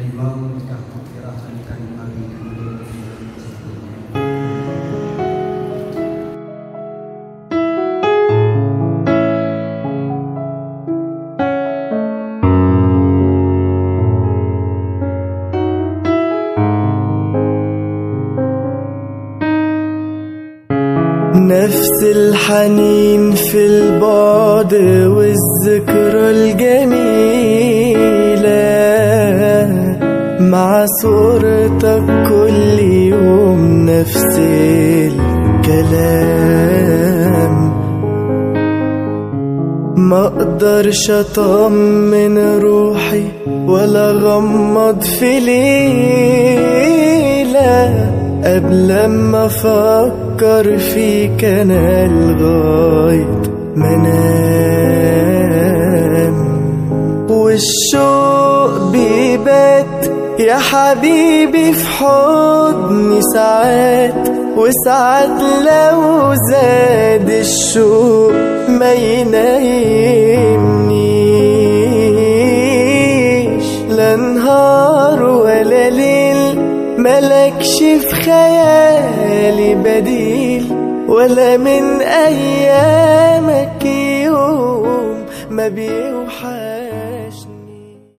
Imam نفس الحنين في البعد والذكرى الجميلة. مع صورتك كل يوم نفس الكلام. ما أقدرش أطمن روحي ولا غمض في ليلة. قبل ما أفكر فيك أنا لغاية ما أنام. والشوق بيبات يا حبيبي في حضني ساعات وساعات لو زاد الشوق ما ينيمنيش ملكش في خيالي بديل ولا من أيامك يوم ما بيوحى